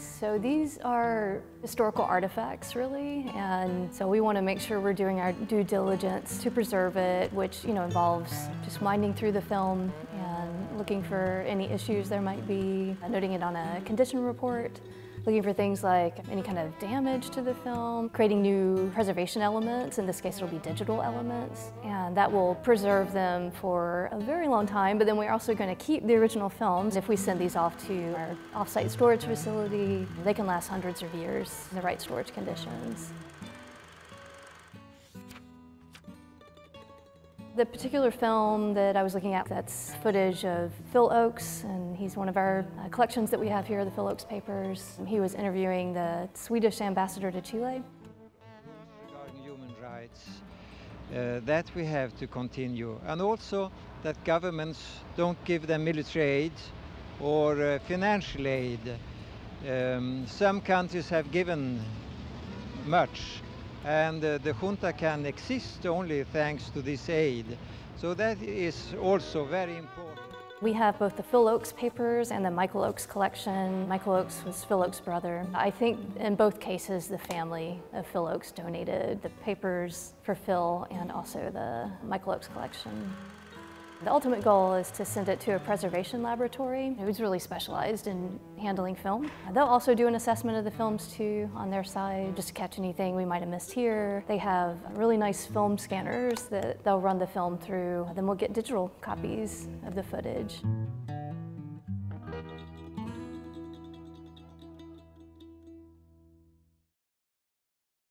So these are historical artifacts really and so we want to make sure we're doing our due diligence to preserve it which you know involves just winding through the film and looking for any issues there might be, noting it on a condition report, looking for things like any kind of damage to the film, creating new preservation elements, in this case it'll be digital elements, and that will preserve them for a very long time, but then we're also going to keep the original films. If we send these off to our off-site storage facility, they can last hundreds of years in the right storage conditions. The particular film that I was looking at, that's footage of Phil Ochs, and he's one of our uh, collections that we have here, the Phil Ochs papers. He was interviewing the Swedish ambassador to Chile. Regarding human rights, uh, that we have to continue. And also that governments don't give them military aid or uh, financial aid. Um, some countries have given much and uh, the junta can exist only thanks to this aid. So that is also very important. We have both the Phil Ochs papers and the Michael Ochs collection. Michael Ochs was Phil Ochs' brother. I think in both cases the family of Phil Ochs donated the papers for Phil and also the Michael Ochs collection. The ultimate goal is to send it to a preservation laboratory who's really specialized in handling film. They'll also do an assessment of the films too on their side, just to catch anything we might have missed here. They have really nice film scanners that they'll run the film through. Then we'll get digital copies of the footage.